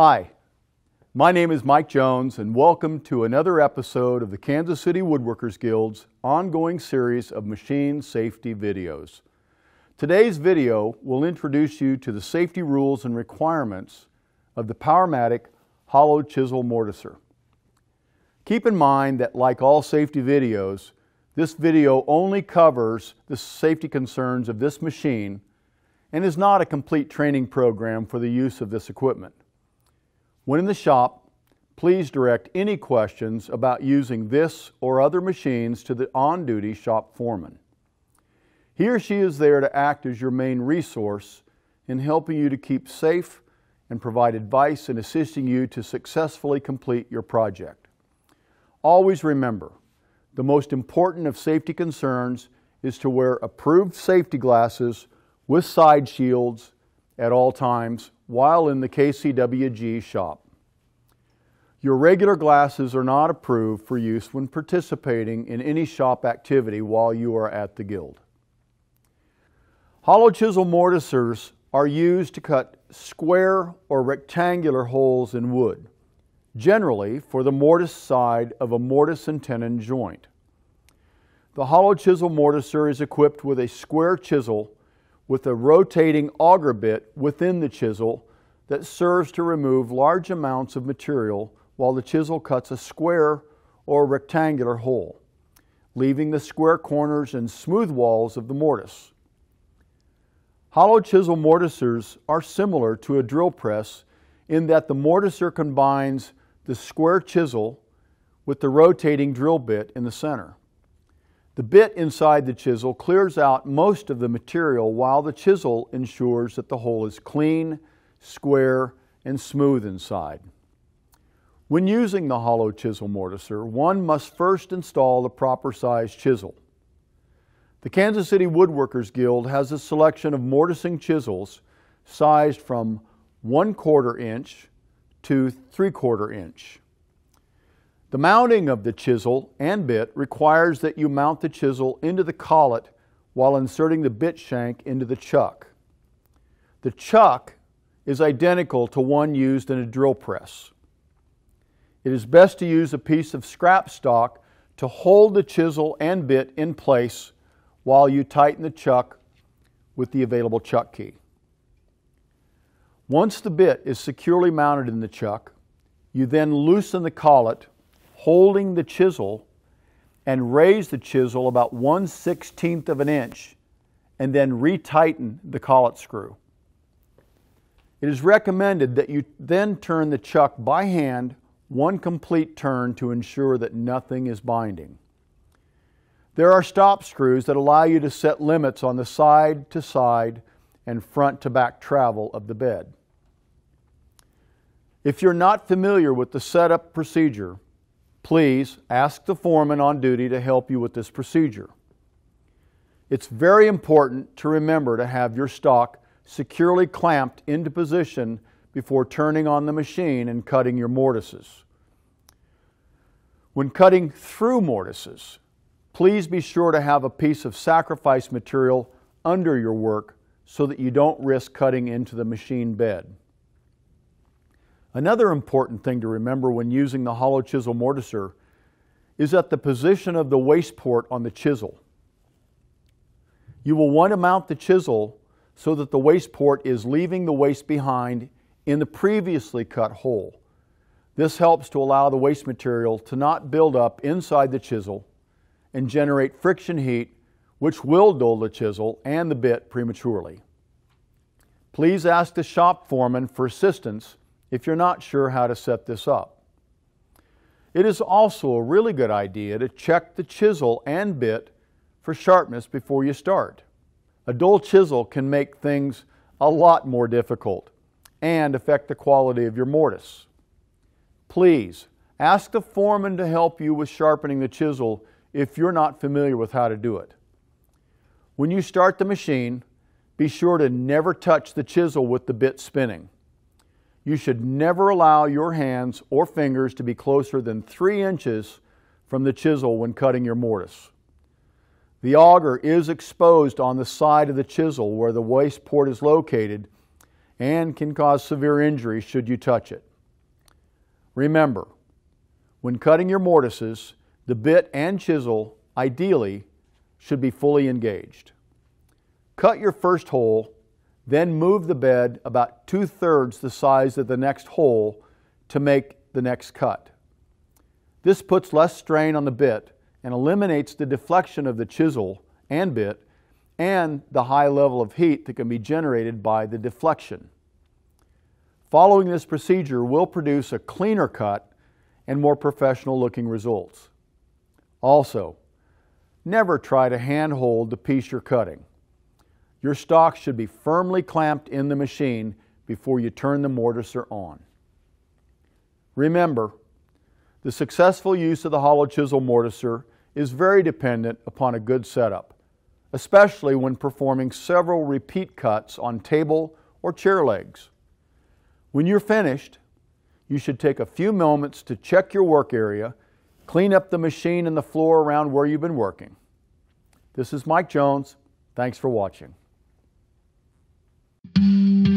Hi, my name is Mike Jones, and welcome to another episode of the Kansas City Woodworkers Guild's ongoing series of machine safety videos. Today's video will introduce you to the safety rules and requirements of the Powermatic hollow chisel mortiser. Keep in mind that like all safety videos, this video only covers the safety concerns of this machine and is not a complete training program for the use of this equipment. When in the shop, please direct any questions about using this or other machines to the on-duty shop foreman. He or she is there to act as your main resource in helping you to keep safe and provide advice and assisting you to successfully complete your project. Always remember, the most important of safety concerns is to wear approved safety glasses with side shields at all times while in the KCWG shop. Your regular glasses are not approved for use when participating in any shop activity while you are at the guild. Hollow chisel mortisers are used to cut square or rectangular holes in wood, generally for the mortise side of a mortise and tenon joint. The hollow chisel mortiser is equipped with a square chisel with a rotating auger bit within the chisel that serves to remove large amounts of material while the chisel cuts a square or rectangular hole, leaving the square corners and smooth walls of the mortise. Hollow chisel mortisers are similar to a drill press in that the mortiser combines the square chisel with the rotating drill bit in the center. The bit inside the chisel clears out most of the material while the chisel ensures that the hole is clean, square, and smooth inside. When using the hollow chisel mortiser, one must first install the proper size chisel. The Kansas City Woodworkers Guild has a selection of mortising chisels sized from 1 quarter inch to 3 quarter inch. The mounting of the chisel and bit requires that you mount the chisel into the collet while inserting the bit shank into the chuck. The chuck is identical to one used in a drill press. It is best to use a piece of scrap stock to hold the chisel and bit in place while you tighten the chuck with the available chuck key. Once the bit is securely mounted in the chuck, you then loosen the collet holding the chisel and raise the chisel about 1 16th of an inch and then retighten the collet screw. It is recommended that you then turn the chuck by hand one complete turn to ensure that nothing is binding. There are stop screws that allow you to set limits on the side to side and front to back travel of the bed. If you're not familiar with the setup procedure, please ask the foreman on duty to help you with this procedure. It's very important to remember to have your stock securely clamped into position before turning on the machine and cutting your mortises. When cutting through mortises, please be sure to have a piece of sacrifice material under your work so that you don't risk cutting into the machine bed. Another important thing to remember when using the hollow chisel mortiser is at the position of the waste port on the chisel. You will want to mount the chisel so that the waste port is leaving the waste behind in the previously cut hole. This helps to allow the waste material to not build up inside the chisel and generate friction heat, which will dull the chisel and the bit prematurely. Please ask the shop foreman for assistance if you're not sure how to set this up. It is also a really good idea to check the chisel and bit for sharpness before you start. A dull chisel can make things a lot more difficult and affect the quality of your mortise. Please ask the foreman to help you with sharpening the chisel if you're not familiar with how to do it. When you start the machine, be sure to never touch the chisel with the bit spinning. You should never allow your hands or fingers to be closer than three inches from the chisel when cutting your mortise. The auger is exposed on the side of the chisel where the waste port is located and can cause severe injury should you touch it. Remember, when cutting your mortises, the bit and chisel, ideally, should be fully engaged. Cut your first hole, then move the bed about two thirds the size of the next hole to make the next cut. This puts less strain on the bit and eliminates the deflection of the chisel and bit and the high level of heat that can be generated by the deflection. Following this procedure will produce a cleaner cut and more professional looking results. Also, never try to hand hold the piece you're cutting. Your stock should be firmly clamped in the machine before you turn the mortiser on. Remember, the successful use of the hollow chisel mortiser is very dependent upon a good setup, especially when performing several repeat cuts on table or chair legs. When you're finished, you should take a few moments to check your work area, clean up the machine and the floor around where you've been working. This is Mike Jones. Thanks for watching. Mm-hmm.